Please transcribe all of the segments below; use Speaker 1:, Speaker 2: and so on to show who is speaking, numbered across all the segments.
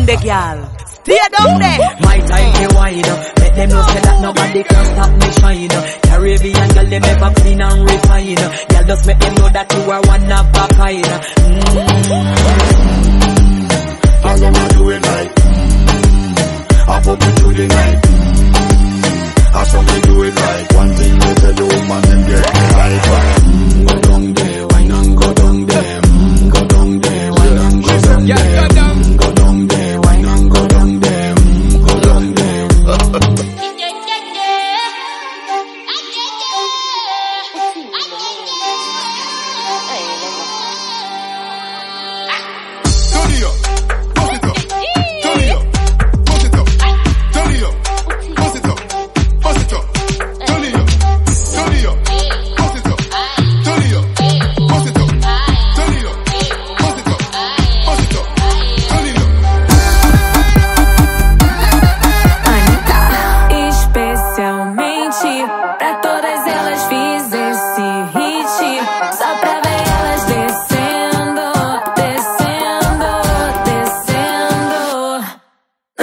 Speaker 1: down there, girl. Stay down there.
Speaker 2: My time to wine Let them know say that nobody can stop me shine Caribbean girl them ever clean and refine Girl just make them know that you are one of a kind mm.
Speaker 3: All them a do it like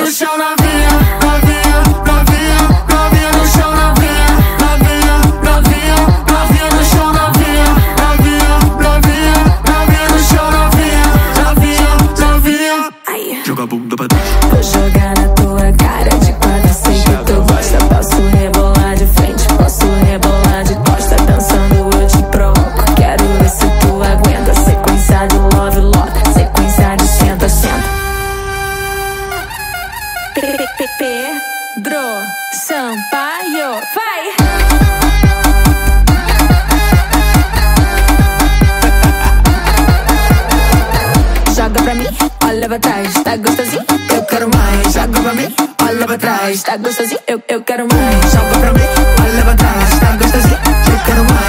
Speaker 4: no chão novinha, novinha, novinha, novinha no chão novinha, novinha, novinha, novinha no chão novinha, novinha, novinha, novinha no chão novinha, novinha, novinha.
Speaker 5: Joga a bunda pra trás.
Speaker 4: Vou jogar na tua cara de quatro, sei que tu Pedro Sampaio, vai! Joga pra mim, olha pra trás, tá gostosinho? Eu quero mais. Joga pra mim, olha pra trás, tá gostosinho? Eu, eu quero mais. Joga pra mim, olha pra trás, tá gostosinho? Eu quero mais.